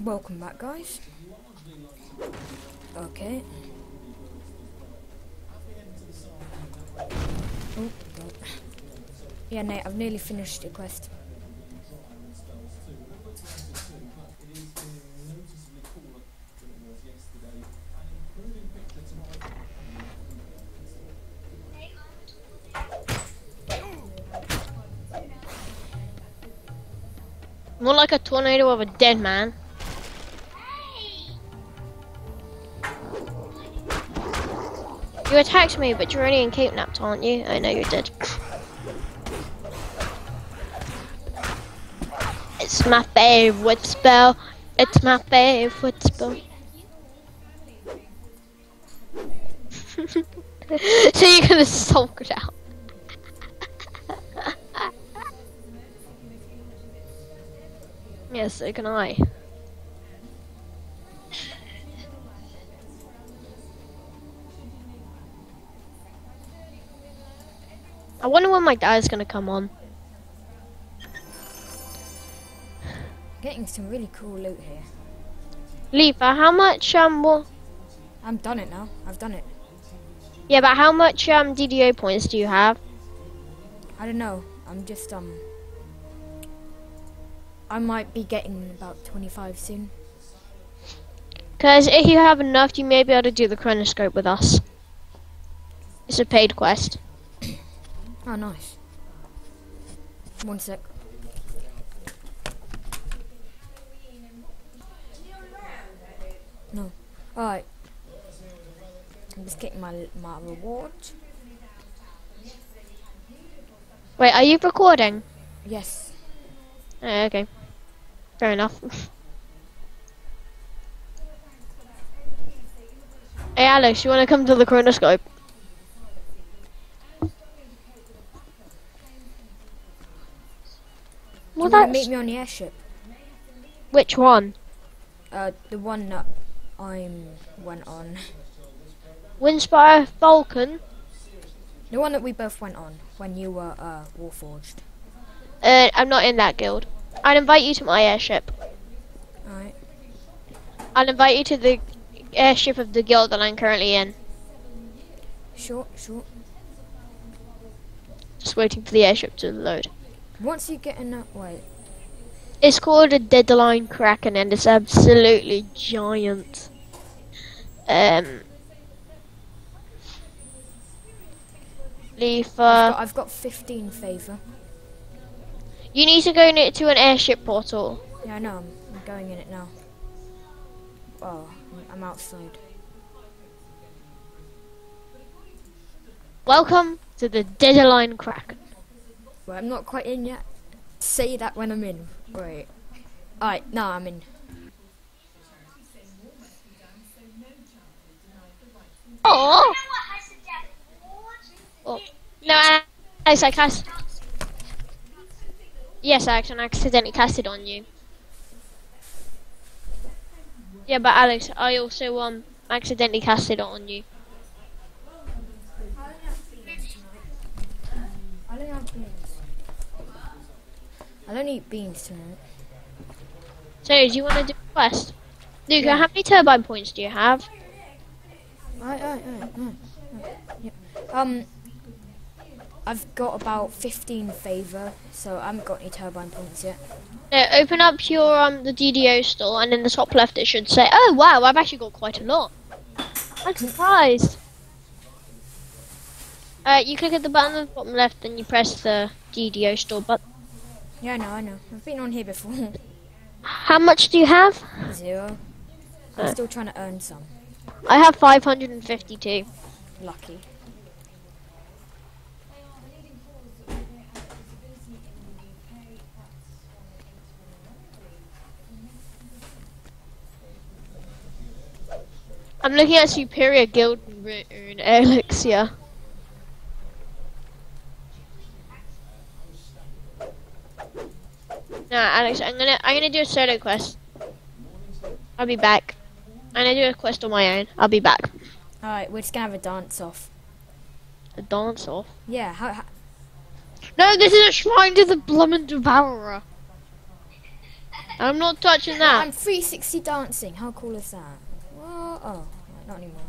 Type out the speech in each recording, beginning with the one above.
Welcome back, guys. Okay. Oh, God. Yeah, Nate, I've nearly finished your quest. More like a tornado of a dead man. You attacked me, but you're only in Naps, aren't you? I know you did. It's my favorite spell. It's my favorite spell. so you're gonna sulk it out. yes, so can I. wonder when my dad's gonna come on. Getting some really cool loot here. Leaper, how much um well, I'm done it now. I've done it. yeah, but how much um DDO points do you have? I don't know. I'm just um. I might be getting about 25 soon. Because if you have enough, you may be able to do the chronoscope with us. It's a paid quest. Oh, nice. One sec. No. Alright. I'm just getting my my reward. Wait, are you recording? Yes. Oh, okay. Fair enough. hey Alex, you wanna come to the chronoscope? Well, you that's meet me on the airship? which one? Uh, the one that I'm went on. Windspire Falcon. The one that we both went on when you were uh Warforged. Uh, I'm not in that guild. I'd invite you to my airship. Alright. I'll invite you to the airship of the guild that I'm currently in. Sure, sure. Just waiting for the airship to load. Once you get in that way, It's called a Deadline Kraken and it's absolutely giant. Um, Leaf, I've, uh, got, I've got 15 favor. you need to go to an airship portal. Yeah, I know. I'm, I'm going in it now. Oh, I'm- I'm outside. Welcome to the Deadline Kraken. I'm not quite in yet. Say that when I'm in. Wait. Alright, now I'm in. Oh! oh. No, I- I cast. Yes, I accidentally cast it on you. Yeah, but Alex, I also um accidentally cast it on you. I don't have beans. I don't eat beans tonight. So, do you want to do a quest? Luca, Yeah. how many turbine points do you have? Alright, alright, alright. Yep. Um, I've got about 15 favor, so I haven't got any turbine points yet. No, open up your um the DDO store, and in the top left it should say, "Oh wow, I've actually got quite a lot." I'm surprised. Uh, you click at the button at the bottom left, and you press the DDO store button. Yeah, I know, I know. I've been on here before. How much do you have? Zero. I'm still trying to earn some. I have 552. Lucky. I'm looking at Superior Guild Rune Elixir. Nah, Alex, I'm gonna I'm gonna do a solo quest. I'll be back. I'm gonna do a quest on my own. I'll be back. Alright, we're just gonna have a dance off. A dance off. Yeah, how, how, No, this is a shrine to the Blummin Devourer. I'm not touching that. I'm 360 dancing. How cool is that? Oh, not anymore.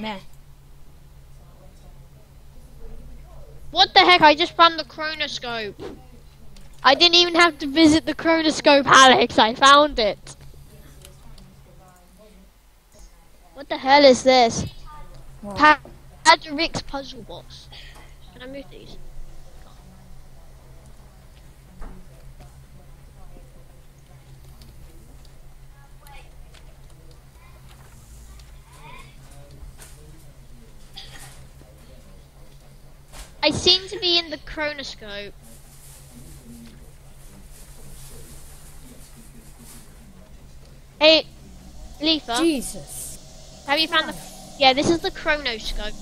Meh. What the heck? I just found the chronoscope. I didn't even have to visit the chronoscope, Alex. I found it. What the hell is this? Patrick's puzzle box. Can I move these? I seem to be in the chronoscope. Hey, Letha, Jesus. have you found the? Yeah, this is the chronoscope.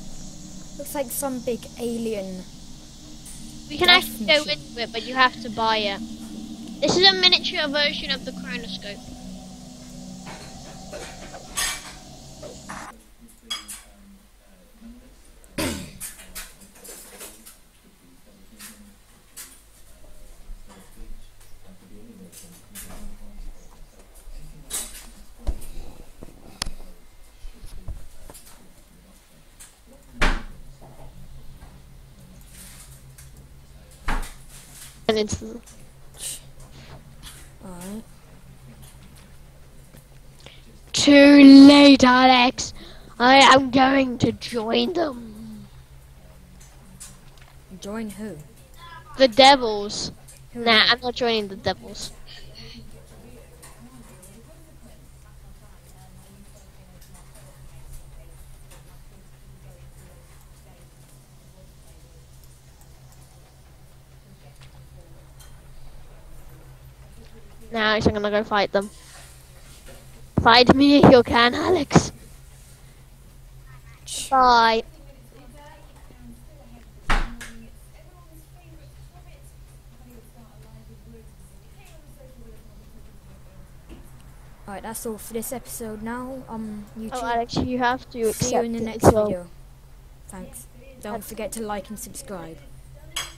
Looks like some big alien. We can actually go into it, but you have to buy it. This is a miniature version of the chronoscope. And it's Alright. too late, Alex. I am going to join them. Join who? The devils. Who Nah. I'm not joining the devils. Now I'm gonna go fight them. Fight me if you can, Alex. Bye. Alright, that's all for this episode now. Um, YouTube. Oh, Alex, you have to See you in the next well. video. Thanks. Don't forget to like and subscribe.